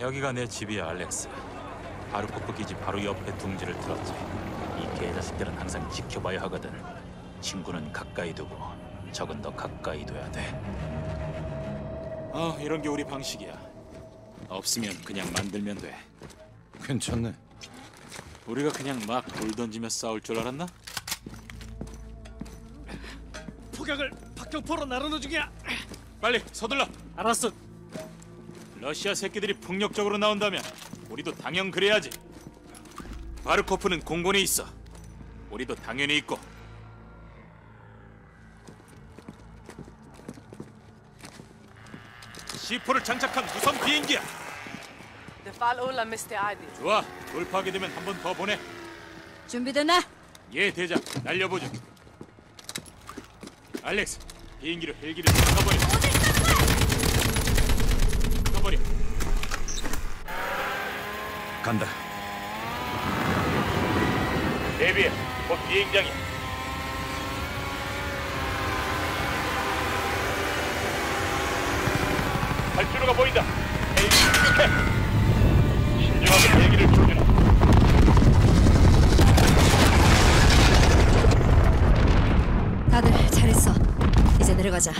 여기가 내 집이야, 알렉스. 바르코프 기지 바로 옆에 둥지를 틀었지. 이 개자식들은 항상 지켜봐야 하거든. 친구는 가까이 두고 적은 더 가까이 둬야 돼. 어, 이런 게 우리 방식이야. 없으면 그냥 만들면 돼. 괜찮네. 우리가 그냥 막 돌 던지며 싸울 줄 알았나? 폭격을 박격포로 나르는 중이야. 빨리 서둘러. 알았어. 러시아 새끼들이 폭력적으로 나온다면 우리도 당연 그래야지. 바르코프는 공군에 있어. 우리도 당연히 있고. C4를 장착한 무선 비행기야. 좋아, 돌파하게 되면 한 번 더 보내. 준비됐나? 예, 대장. 날려보죠. 알렉스, 비행기로 헬기를 쏴버려. 쏴버려. 간다. 대비해. 곧 비행장이야. 탈출로가 보인다. 헬기 추격해. 신중하게 헬기를 풀어주라. 다들 잘했어. 이제 내려가자.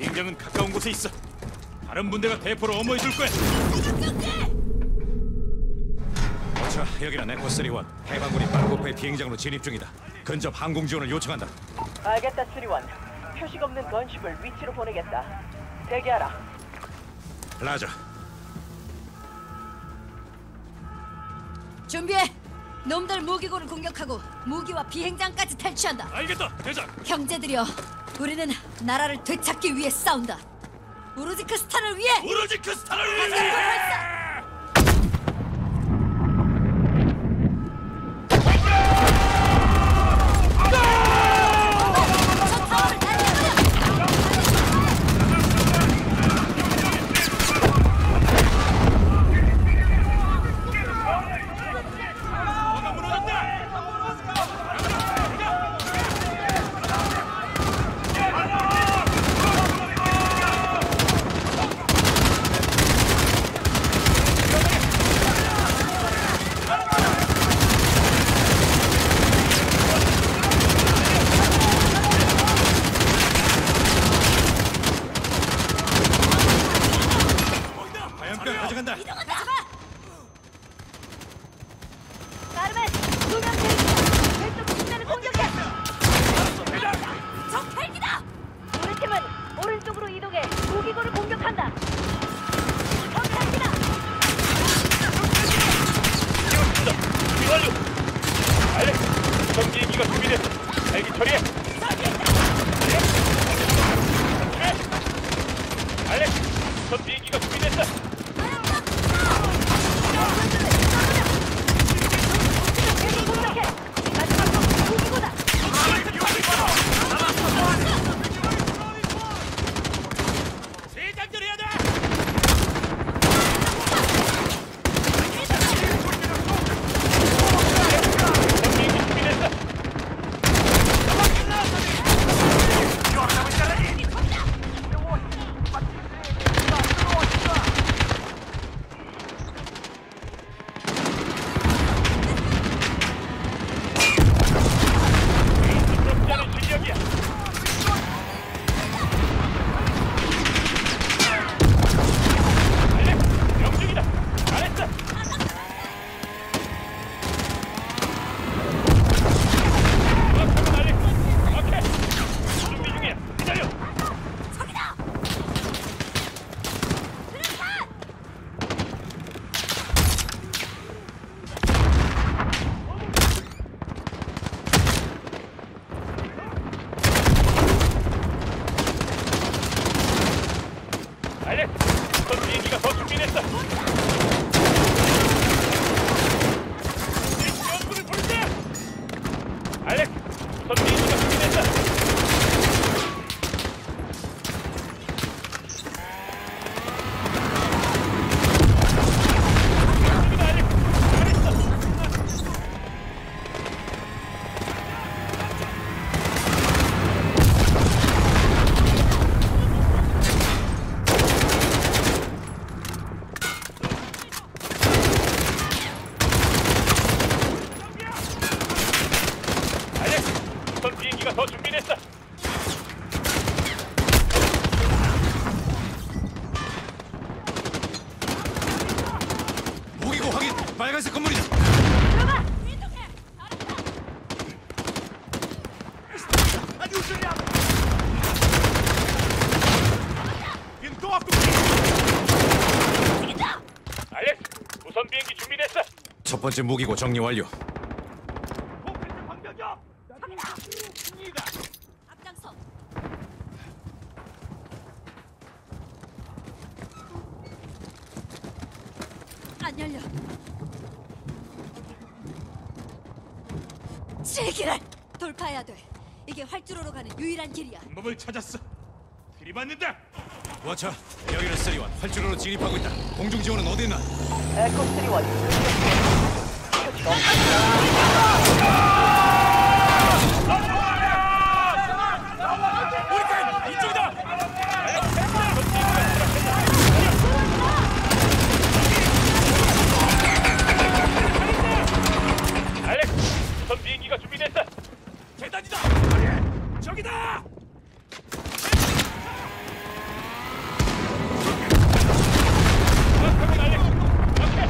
비행장은 가까운 곳에 있어. 다른 분대가 대포로 어머해줄 거야. 자, 여기는 네코스리원. 해방군이 바르코프의 비행장으로 진입 중이다. 근접 항공 지원을 요청한다. 알겠다, 수리원. 표식 없는 건축을 위치로 보내겠다. 대기하라. 라자, 준비해. 놈들 무기고를 공격하고 무기와 비행장까지 탈취한다. 알겠다, 대장. 형제들이여, 우리는 나라를 되찾기 위해 싸운다. 우르지크스탄을 위해 오로지 그 스타를 위해. 알렉스, 우선 비행기가 더 준비됐어. 모기고 확인. 빨간색 건물이다. 들어가. 이쪽에. 알았다. 아니 웃으냐? 빈도 앞두. 알렉스, 우선 비행기 준비됐어. 첫 번째 무기고 정리 완료. 제기를 돌파해야 돼. 이게 활주로로 가는 유일한 길이야. 방법을 찾았어. 들이받는다. 워처, 여기는 쓰리원. 활주로로 진입하고 있다. 공중 지원은 어디 있나? 에코 3원. 표시가 없습니다. 알렉스, 우선 비행기가 준비됐어. 계단이다. 저기다. 정확하게 알렉스. 오케이.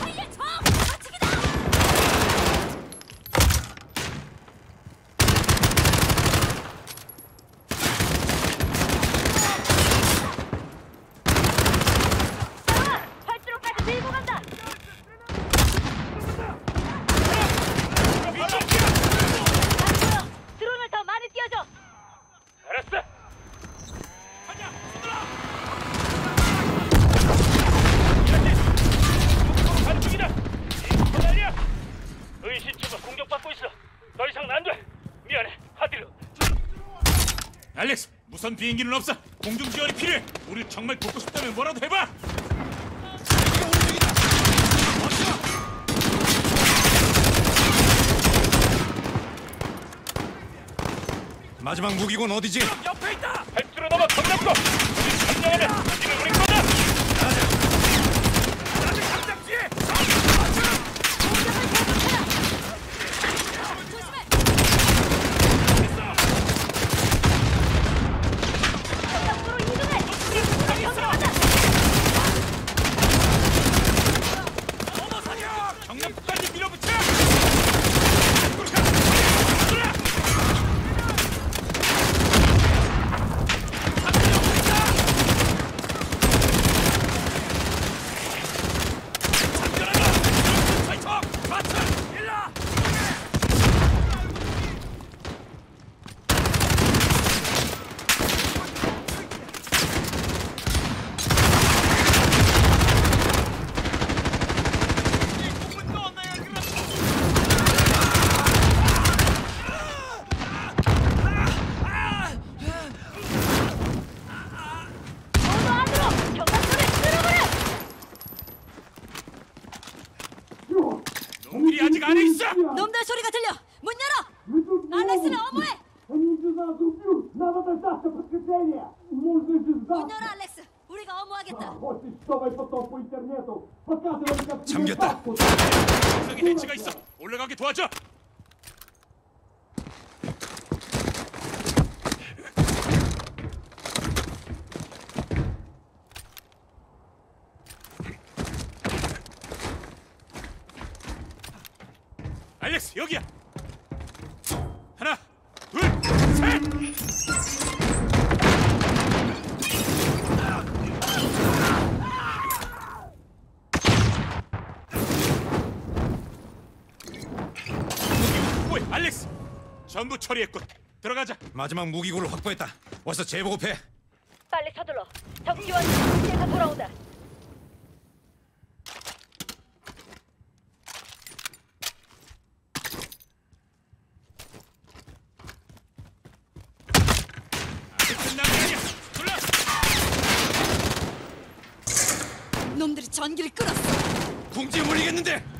빨리 쳐! 좌측이다! 아! 활주로까지 밀고 간다! 안 보여! 드론을 더 많이 띄워줘! 알았어. 가자. 가는 중이다. 이 터널이야. 의심초가 공격받고 있어. 더 이상은 안 돼. 미안해, 하디르. 알렉스, 무선 비행기는 없어. 공중 지원이 필요해. 우리 정말 돕고 싶다면 뭐라도 해봐. 마지막 무기고는 어디지? 옆에 있다. 발주로 넘어 건너고. 우리 점령하면 이는 우리 거다. 나는 당장 뒤에. 앞으로 이동해! 우리 구조를 건설한다! 어머 사격. 정령까지 밀어붙여. 모두 안으로! 경관선을 쓸어버려! 놈들이 아직 안에 있어. 놈들 소리가 들려! 문 열어! 알렉스는 어머해! 문 열어 알렉스! 우리가 어머하겠다! 잠겼다. 저기 해치가 있어. 올라가게 도와줘. 전부 처리했군. 들어가자. 마지막 무기고를 확보했다. 와서 재보급해. 빨리 서둘러! 적 지원 기지에서 돌아온다! 놈들이 전기를 끌었어! 궁지에 몰리겠는데.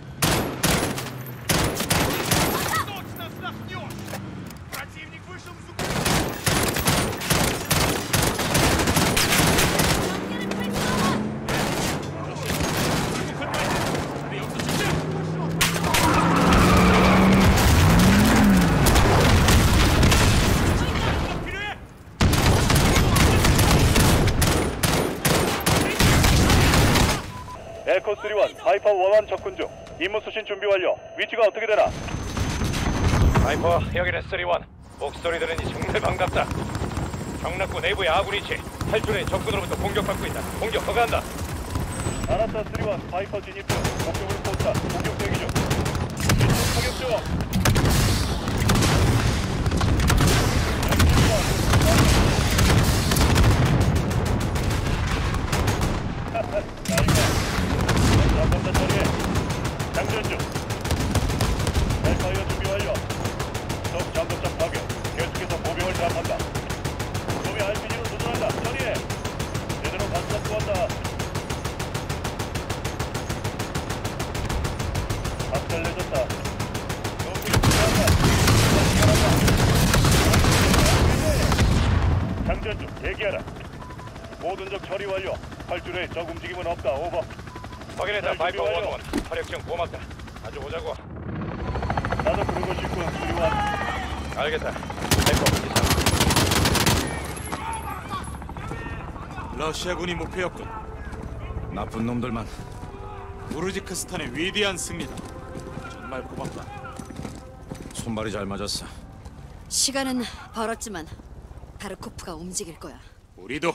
쓰리원 하이퍼 원원 접근 중. 임무 수신 준비 완료. 위치가 어떻게 되나? 파이퍼 여기는 쓰리원. 목소리 들으니 정말 반갑다. 경락구 내부에 아군 위치. 탈출해 적군으로부터 공격받고 있다. 공격 허가한다. 알았다 쓰리원. 하이퍼 진입 중. 목적을 포착 공격 대기 중. 공격 중 모든 적 처리 완료 탈출해 적 움직임은 없다 오버 확인했다 완료. 원원 화력증 고맙다 아주 보자고 나도 그러고 싶군 수리원 알겠다 파이퍼 이상 러시아군이 목표였군. 나쁜 놈들만 우르지크스탄의 위대한 승리다. 정말 고맙다. 손발이 잘 맞았어. 시간은 벌었지만 바르코프가 움직일 거야. 우리도